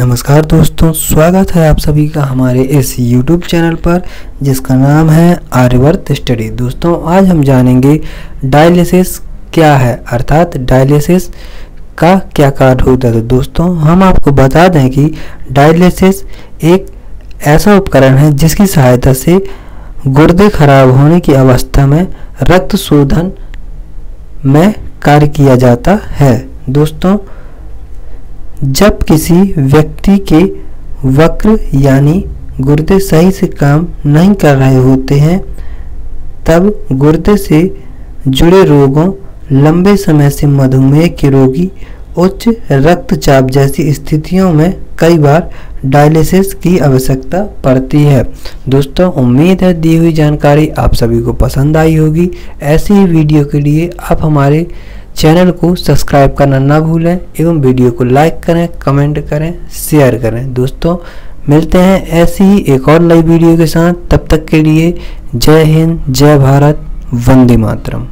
नमस्कार दोस्तों, स्वागत है आप सभी का हमारे इस YouTube चैनल पर, जिसका नाम है आर्यवर्त स्टडी। दोस्तों, आज हम जानेंगे डायलिसिस क्या है, अर्थात डायलिसिस का क्या कार्य होता है। तो दोस्तों, हम आपको बता दें कि डायलिसिस एक ऐसा उपकरण है जिसकी सहायता से गुर्दे खराब होने की अवस्था में रक्त शोधन में कार्य किया जाता है। दोस्तों जब किसी व्यक्ति के वक्र यानी गुर्दे सही से काम नहीं कर रहे होते हैं, तब गुर्दे से जुड़े रोगों लंबे समय से मधुमेह के रोगी, उच्च रक्तचाप जैसी स्थितियों में कई बार डायलिसिस की आवश्यकता पड़ती है। दोस्तों, उम्मीद है दी हुई जानकारी आप सभी को पसंद आई होगी। ऐसी ही वीडियो के लिए आप हमारे चैनल को सब्सक्राइब करना ना भूलें एवं वीडियो को लाइक करें, कमेंट करें, शेयर करें। दोस्तों, मिलते हैं ऐसी ही एक और नई वीडियो के साथ। तब तक के लिए जय हिंद, जय भारत, वंदे मातरम।